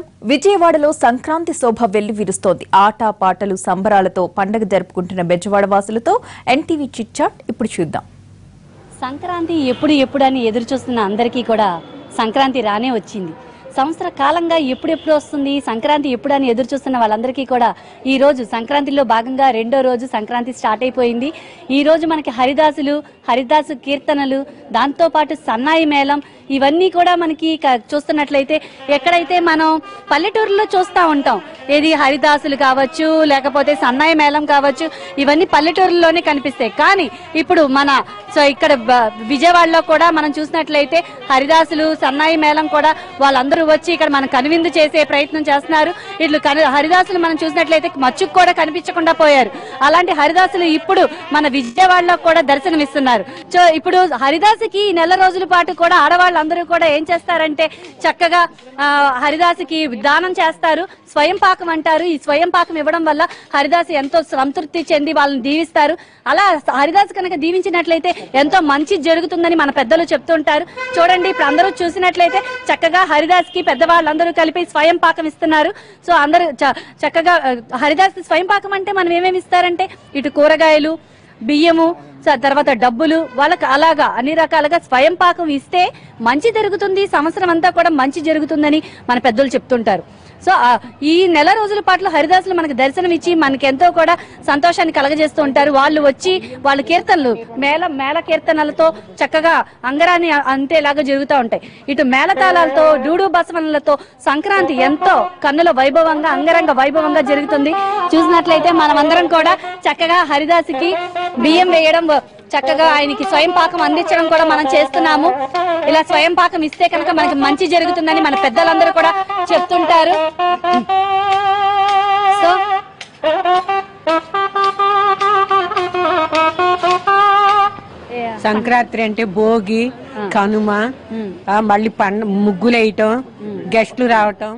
నమస్కారం విజయవాడలో సంక్రాంతి శోభ వెళ్ళి విరుస్తోంది. ఆట పాటలు సంబరాలతో పండగ జరుపుకుంటున్న బెజవాడ వాసులతో ఎన్టీవీ చిట్ చాట్ ఇప్పుడు చూద్దాం. సంక్రాంతి ఎప్పుడు ఎప్పుడు అని ఎదురు చూస్తున్న అందరికీ కూడా సంక్రాంతి రానే వచ్చింది. సంవత్సర కాలంగా ఎప్పుడెప్పుడు వస్తుంది సంక్రాంతి ఎప్పుడని ఎదురు చూస్తున్న వాళ్ళందరికీ కూడా ఈ రోజు సంక్రాంతిలో భాగంగా రెండో రోజు సంక్రాంతి స్టార్ట్ అయిపోయింది. ఈ రోజు మనకి హరిదాసులు హరిదాసు కీర్తనలు దాంతో పాటు సన్నాయి మేళం ఇవన్నీ కూడా మనకి క- చూస్తున్నట్లయితే ఎక్కడైతే మనం పల్లెటూరులో చూస్తూ ఉంటాం ఏది హరిదాసులు కావచ్చు లేకపోతే సన్నాయి మేళం కావచ్చు ఇవన్నీ పల్లెటూరులోనే కనిపిస్తాయి. కానీ ఇప్పుడు మన సో ఇక్కడ బ- విజయవాడలో కూడా మనం చూసినట్లయితే హరిదాసులు సన్నాయి మేళం కూడా వాళ్ళందరూ వచ్చి ఇక్కడ మనం కనువిందు చేసే ప్రయత్నం చేస్తున్నారు. ఇట్లు కను హరిదాసులు మనం చూసినట్లయితే మచ్చుకు కూడా కనిపించకుండా పోయారు. అలాంటి హరిదాసులు ఇప్పుడు మన విజయవాడలో కూడా దర్శనమిస్తున్నారు. సో ఇప్పుడు హరిదాసుకి ఈ నెల రోజుల పాటు కూడా ఆడవాళ్ళందరూ కూడా ఏం చేస్తారంటే చక్కగా హరిదాసుకి దానం చేస్తారు. స్వయం పాక అంటారు. ఈ స్వయం పాకం ఇవ్వడం వల్ల హరిదాస్ ఎంతో సంతృప్తి చెంది వాళ్ళని దీవిస్తారు. అలా హరిదాస్ కనుక దీవించినట్లయితే ఎంతో మంచి జరుగుతుందని మన పెద్దలు చెప్తుంటారు. చూడండి ఇప్పుడు అందరూ చూసినట్లయితే చక్కగా హరిదాస్కి పెద్దవాళ్ళందరూ కలిపి స్వయం పాకం ఇస్తున్నారు. సో అందరూ చ- చక్కగా హరిదాస్ స్వయం పాకం అంటే మనం ఏమేమి ఇస్తారంటే ఇటు కూరగాయలు బియ్యము సో తర్వాత డబ్బులు వాళ్ళకి అలాగా అన్ని రకాలుగా స్వయం పాకం ఇస్తే మంచి జరుగుతుంది సంవత్సరం అంతా కూడా మంచి జరుగుతుందని మన పెద్దలు చెప్తుంటారు. సో ఈ నెల రోజుల పాటు హరిదాసులు మనకు దర్శనం ఇచ్చి మనకి ఎంతో కూడా సంతోషాన్ని కలగజేస్తూ ఉంటారు. వాళ్ళు వచ్చి వాళ్ళ కీర్తనలు మేళ మేళ కీర్తనలతో చక్కగా అంగరాన్ని అంతేలాగా జరుగుతూ ఉంటాయి. ఇటు మేళతాళాలతో డూడు బసవనలతో సంక్రాంతి ఎంతో కన్నుల వైభవంగా అంగరంగ వైభవంగా జరుగుతుంది. చూసినట్లయితే మనమందరం కూడా చక్కగా హరిదాసుకి బియ్యం వేయడం చక్కగా ఆయనకి స్వయం పాకం అందించడం కూడా మనం చేస్తున్నాము. ఇలా స్వయం పాకం ఇస్తే కనుక మనకి మంచి జరుగుతుందని మన పెద్దలందరూ కూడా చెప్తుంటారు. సో సంక్రాంతి అంటే భోగి కనుమ మళ్ళీ పండ ముగ్గులు వేయటం గెస్టులు రావటం.